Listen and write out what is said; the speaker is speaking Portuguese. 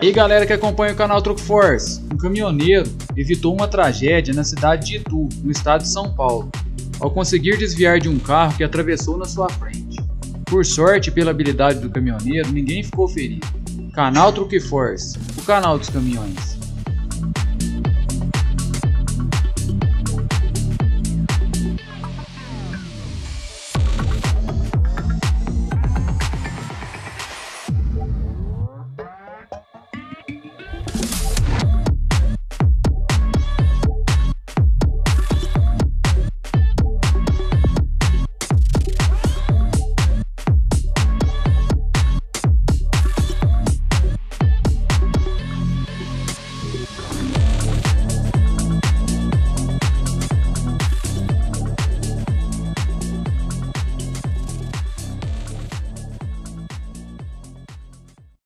E galera que acompanha o canal Truck Force, um caminhoneiro evitou uma tragédia na cidade de Itu, no estado de São Paulo, ao conseguir desviar de um carro que atravessou na sua frente. Por sorte pela habilidade do caminhoneiro, ninguém ficou ferido. Canal Truck Force, o canal dos caminhões.